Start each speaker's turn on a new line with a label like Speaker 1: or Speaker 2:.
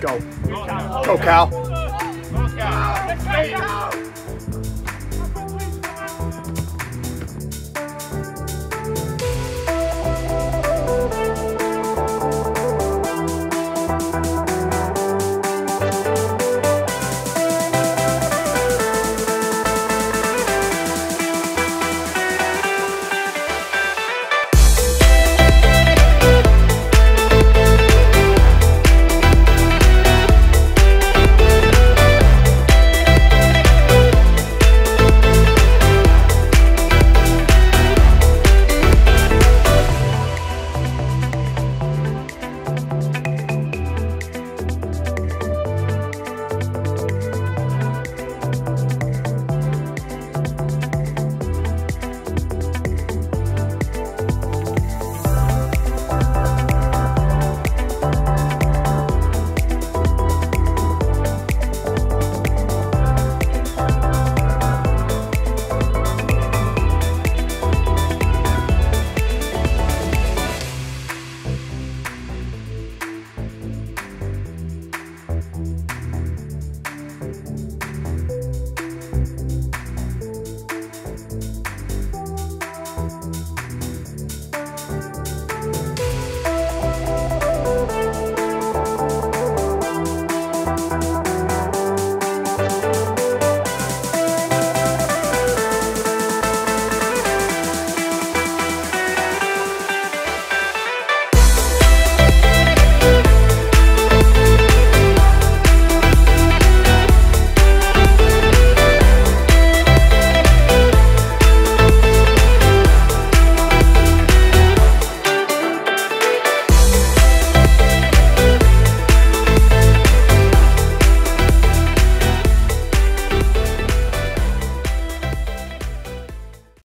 Speaker 1: Go. Go, Cal. Go,
Speaker 2: Cal.